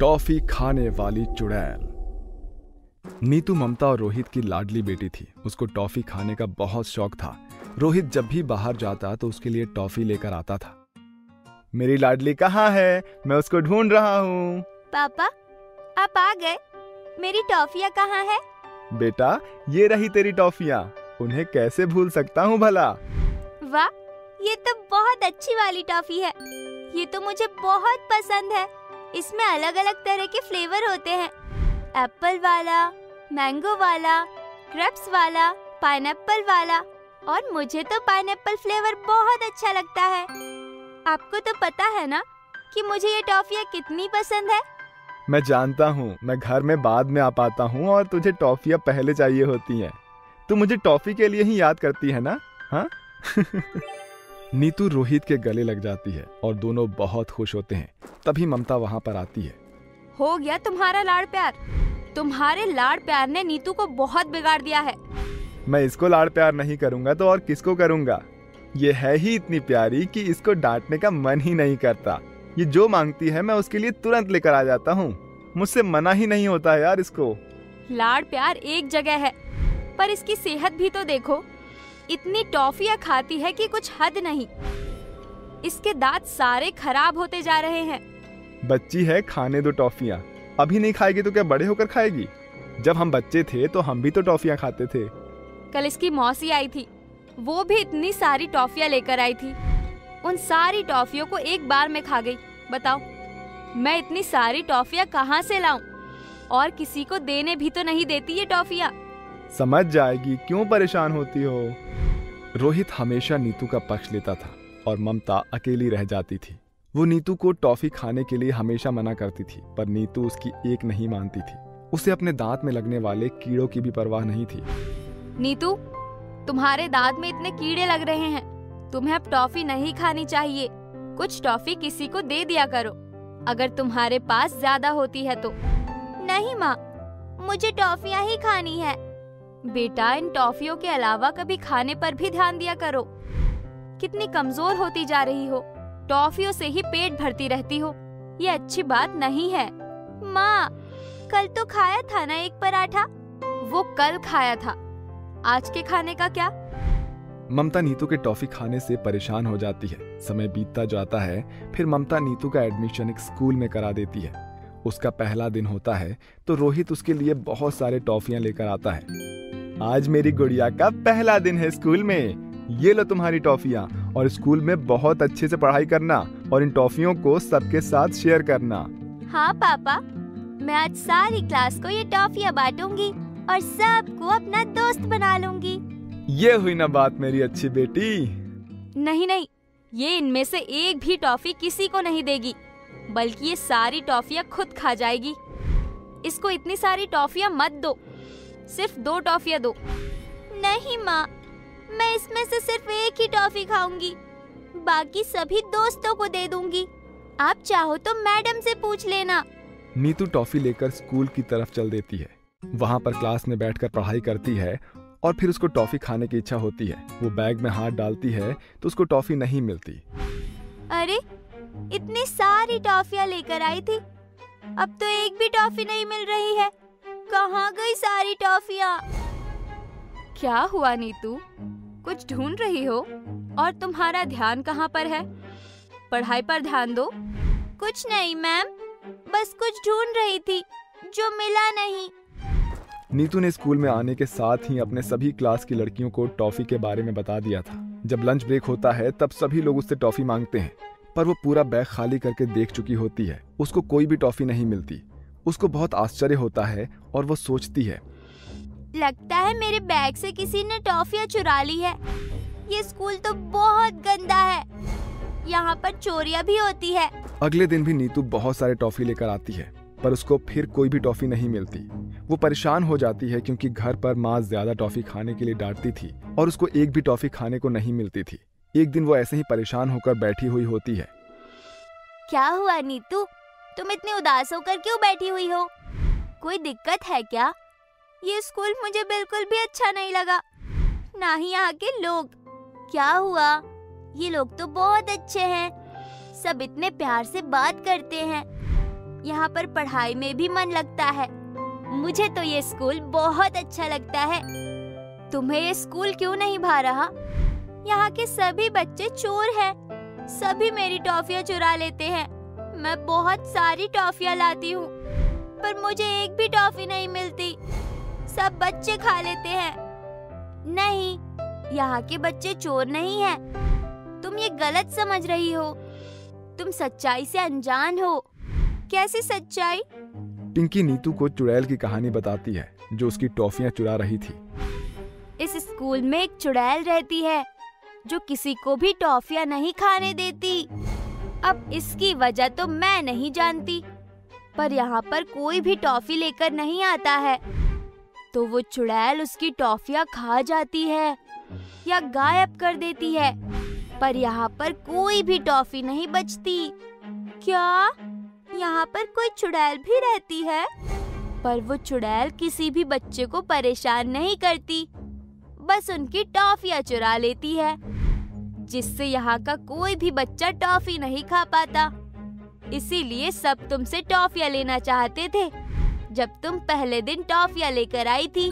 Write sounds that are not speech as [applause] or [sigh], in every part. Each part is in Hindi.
टॉफी खाने वाली चुड़ैल। नीतू ममता और रोहित की लाडली बेटी थी। उसको टॉफी खाने का बहुत शौक था। रोहित जब भी बाहर जाता तो उसके लिए टॉफी लेकर आता था। मेरी लाडली कहाँ है? मैं उसको ढूंढ रहा हूँ। पापा आप आ गए। मेरी टॉफिया कहाँ है? बेटा ये रही तेरी टॉफिया। उन्हें कैसे भूल सकता हूँ भला? वाह ये तो बहुत अच्छी वाली टॉफी है। ये तो मुझे बहुत पसंद है। इसमें अलग अलग तरह के फ्लेवर होते हैं। एप्पल वाला, मैंगो वाला, ग्रेप्स वाला, पाइनएप्पल वाला और मुझे तो पाइनएप्पल फ्लेवर बहुत अच्छा लगता है। आपको तो पता है ना कि मुझे ये टॉफियाँ कितनी पसंद है? मैं जानता हूँ, मैं घर में बाद में आ पाता हूँ और तुझे टॉफियाँ पहले चाहिए होती हैं। तू मुझे टॉफी के लिए ही याद करती है ना? हाँ? [laughs] नीतू रोहित के गले लग जाती है और दोनों बहुत खुश होते हैं। तभी ममता वहाँ पर आती है। हो गया तुम्हारा लाड़ प्यार। तुम्हारे लाड़ प्यार ने नीतू को बहुत बिगाड़ दिया है। मैं इसको लाड़ प्यार नहीं करूँगा तो और किसको करूँगा? ये है ही इतनी प्यारी कि इसको डांटने का मन ही नहीं करता। ये जो मांगती है मैं उसके लिए तुरंत लेकर आ जाता हूँ। मुझसे मना ही नहीं होता है यार इसको। लाड़ प्यार एक जगह है पर इसकी सेहत भी तो देखो। इतनी टॉफियाँ खाती है कि कुछ हद नहीं। इसके दांत सारे खराब होते जा रहे हैं। बच्ची है खाने दो टॉफियाँ। अभी नहीं खाएगी तो क्या बड़े होकर खाएगी? जब हम बच्चे थे तो हम भी तो टॉफियाँ खाते थे। कल इसकी मौसी आई थी। वो भी इतनी सारी टॉफियाँ लेकर आई थी। उन सारी टॉफियों को एक बार में खा गई। बताओ मैं इतनी सारी टॉफियाँ कहाँ से लाऊं? और किसी को देने भी तो नहीं देती ये टॉफियाँ। समझ जाएगी क्यों परेशान होती हो। रोहित हमेशा नीतू का पक्ष लेता था और ममता अकेली रह जाती थी। वो नीतू को टॉफी खाने के लिए हमेशा मना करती थी, पर नीतू उसकी एक नहीं मानती थी। उसे अपने दांत में लगने वाले कीड़ों की भी परवाह नहीं थी। नीतू, तुम्हारे दांत में इतने कीड़े लग रहे हैं। तुम्हें अब टॉफी नहीं खानी चाहिए। कुछ टॉफी किसी को दे दिया करो। अगर तुम्हारे पास ज़्यादा होती है तो। नहीं माँ, मुझे टॉफिया ही खानी है। बेटा, इन टॉफियों के अलावा कभी खाने पर भी ध्यान दिया करो। कितनी कमज़ोर होती जा रही हो। टॉफियों से ही पेट भरती रहती हो। ये अच्छी बात नहीं है। माँ, कल तो खाया था ना एक पराठा? वो कल खाया था। आज के खाने का क्या? ममता नीतू के टॉफी खाने से परेशान हो जाती है। समय बीतता जाता है, फिर ममता नीतू का एडमिशन एक स्कूल में करा देती है। उसका पहला दिन होता है तो रोहित उसके लिए बहुत सारे टॉफियाँ लेकर आता है। आज मेरी गुड़िया का पहला दिन है स्कूल में। ये लो तुम्हारी टॉफियाँ और स्कूल में बहुत अच्छे से पढ़ाई करना और इन टॉफियों को सबके साथ शेयर करना। हाँ पापा। मैं आज सारी क्लास को ये टॉफियाँ बांटूँगी और सबको अपना दोस्त बना लूँगी। ये हुई ना बात मेरी अच्छी बेटी। नहीं नहीं। ये इनमें से एक भी टॉफी किसी को नहीं देगी बल्कि ये सारी टॉफियाँ खुद खा जाएगी। इसको इतनी सारी टॉफियाँ मत दो। सिर्फ़ दो टॉफियाँ दो। नहीं माँ मैं इसमें से सिर्फ़ एक ही टॉफी खाऊँगी। बाकी सभी दोस्तों को दे दूँगी। आप चाहो तो मैडम से पूछ लेना। नीतू टॉफी लेकर स्कूल की तरफ़ चल देती है। वहाँ पर क्लास में बैठकर पढ़ाई करती है और फिर उसको टॉफी खाने की इच्छा होती है। वो बैग में हाथ डालती है तो उसको टॉफी नहीं मिलती। अरे इतनी सारी टॉफियाँ लेकर आई थी। अब तो एक भी टॉफी नहीं मिल रही है। कहाँ गई सारी टॉफिया? क्या हुआ नीतू? कुछ ढूंढ रही हो? और तुम्हारा ध्यान कहाँ पर है? पढ़ाई पर ध्यान दो। कुछ नहीं, मैम। बस कुछ ढूंढ रही थी, जो मिला नहीं। नीतू ने स्कूल में आने के साथ ही अपने सभी क्लास की लड़कियों को टॉफी के बारे में बता दिया था। जब लंच ब्रेक होता है, तब सभी लोग उससे टॉफी मांगते हैं। पर वो पूरा बैग खाली करके देख चुकी होती है। उसको कोई भी टॉफी नहीं मिलती। उसको बहुत आश्चर्य होता है और वो सोचती है। लगता है मेरे बैग से किसी ने टॉफियाँ चुरा ली है। ये स्कूल तो बहुत गंदा है। यहाँ पर चोरियाँ भी होती है। अगले दिन भी नीतू बहुत सारे टॉफी लेकर आती है पर उसको फिर कोई भी टॉफी नहीं मिलती। वो परेशान हो जाती है क्योंकि घर पर माँ ज़्यादा टॉफी खाने के लिए डांटती थी और उसको एक भी टॉफी खाने को नहीं मिलती थी। एक दिन वो ऐसे ही परेशान होकर बैठी हुई होती है। क्या हुआ नीतू? तुम इतनी उदास होकर क्यों बैठी हुई हो? कोई दिक्कत है क्या? ये स्कूल मुझे बिल्कुल भी अच्छा नहीं लगा। ना ही यहाँ के लोग। क्या हुआ? ये लोग तो बहुत अच्छे हैं। सब इतने प्यार से बात करते हैं। यहाँ पर पढ़ाई में भी मन लगता है। मुझे तो ये स्कूल बहुत अच्छा लगता है। तुम्हें ये स्कूल क्यों नहीं भा रहा यहाँ के सभी बच्चे चोर हैं। सभी मेरी टॉफियाँ चुरा लेते हैं। मैं बहुत सारी टॉफियाँ लाती हूँ पर मुझे एक भी टॉफी नहीं मिलती। सब बच्चे खा लेते हैं। नहीं यहाँ के बच्चे चोर नहीं हैं। तुम ये गलत समझ रही हो। तुम सच्चाई से अनजान हो। कैसी सच्चाई? टिंकी नीतू को चुड़ैल की कहानी बताती है जो उसकी टॉफियाँ चुरा रही थी। इस स्कूल में एक चुड़ैल रहती है जो किसी को भी टॉफियाँ नहीं खाने देती। अब इसकी वजह तो मैं नहीं जानती। पर यहाँ पर कोई भी टॉफी लेकर नहीं आता है। तो वो चुड़ैल उसकी टॉफियाँ खा जाती है या गायब कर देती है। पर यहाँ पर कोई भी टॉफी नहीं बचती। क्या? यहाँ पर कोई चुड़ैल भी रहती है? पर वो चुड़ैल किसी भी बच्चे को परेशान नहीं करती। बस उनकी टॉफियाँ चुरा लेती है। जिससे यहाँ का कोई भी बच्चा टॉफी नहीं खा पाता। इसीलिए सब तुमसे टॉफियाँ लेना चाहते थे, जब तुम पहले दिन टॉफियाँ लेकर आई थी।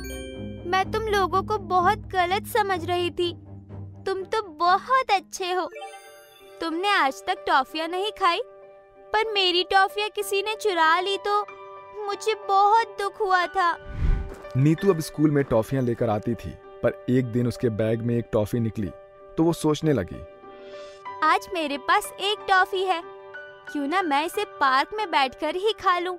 मैं तुम लोगों को बहुत गलत समझ रही थी। तुम तो बहुत अच्छे हो। तुमने आज तक टॉफियाँ नहीं खाई, पर मेरी टॉफियाँ किसी ने चुरा ली तो मुझे बहुत दुख हुआ था। नीतू अब स्कूल में टॉफियाँ लेकर आती थी, पर एक दिन उसके बैग में एक टॉफी निकली। तो वो सोचने लगी। आज मेरे पास एक टॉफी है। क्यों ना मैं इसे पार्क में बैठकर ही खा लूँ?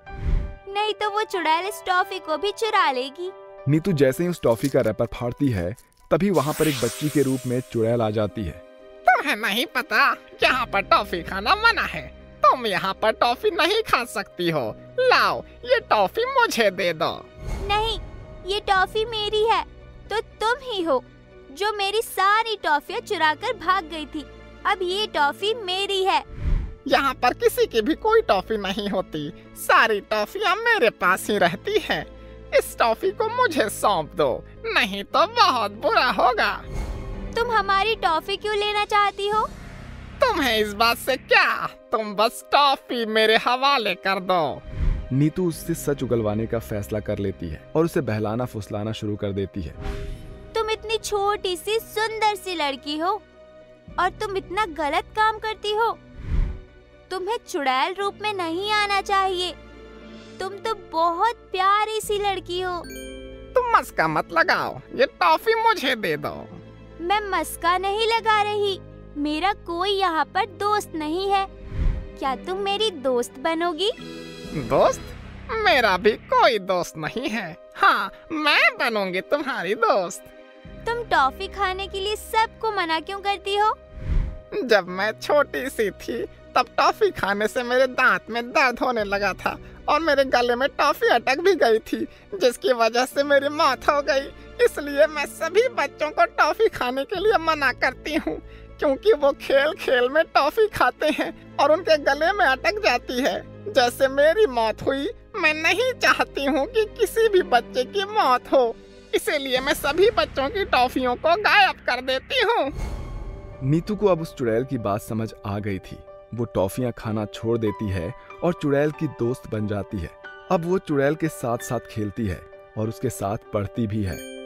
नहीं तो वो चुड़ैल इस टॉफी को भी चुरा लेगी। नीतू जैसे ही उस टॉफी का रैपर फाड़ती है तभी वहाँ पर एक बच्ची के रूप में चुड़ैल आ जाती है। तुम्हें नहीं पता यहाँ पर टॉफी खाना मना है। तुम यहाँ पर टॉफी नहीं खा सकती हो। लाओ ये टॉफी मुझे दे दो। नहीं ये टॉफी मेरी है तो तुम ही हो। जो मेरी सारी टॉफियाँ चुरा कर भाग गई थी। अब ये टॉफी मेरी है। यहाँ पर किसी की भी कोई टॉफी नहीं होती। सारी टॉफियाँ मेरे पास ही रहती है। इस टॉफी को मुझे सौंप दो नहीं तो बहुत बुरा होगा। तुम हमारी टॉफी क्यों लेना चाहती हो? तुम्हें इस बात से क्या? तुम बस टॉफी मेरे हवाले कर दो। नीतू उससे सच उगलवाने का फैसला कर लेती है और उसे बहलाना फुसलाना शुरू कर देती है। इतनी छोटी सी सुंदर सी लड़की हो और तुम इतना गलत काम करती हो। तुम्हें चुड़ैल रूप में नहीं आना चाहिए। तुम तो बहुत प्यारी सी लड़की हो। तुम मस्का मत लगाओ ये टॉफी मुझे दे दो। मैं मस्का नहीं लगा रही मेरा कोई यहाँ पर दोस्त नहीं है। क्या तुम मेरी दोस्त बनोगी? दोस्त? मेरा भी कोई दोस्त नहीं है। हाँ मैं बनूँगी तुम्हारी दोस्त। तुम टॉफी खाने के लिए सबको मना क्यों करती हो? जब मैं छोटी सी थी, तब टॉफी खाने से मेरे दांत में दर्द होने लगा था और मेरे गले में टॉफी अटक भी गई थी, जिसकी वजह से मेरी मौत हो गई। इसलिए मैं सभी बच्चों को टॉफी खाने के लिए मना करती हूँ, क्योंकि वो खेल खेल में टॉफी खाते हैं और उनके गले में अटक जाती है। जैसे मेरी मौत हुई, मैं नहीं चाहती हूँ कि किसी भी बच्चे की मौत हो। इसीलिए मैं सभी बच्चों की टॉफियों को गायब कर देती हूँ। नीतू को अब उस चुड़ैल की बात समझ आ गई थी। वो टॉफियाँ खाना छोड़ देती है और चुड़ैल की दोस्त बन जाती है। अब वो चुड़ैल के साथ साथ खेलती है और उसके साथ पढ़ती भी है।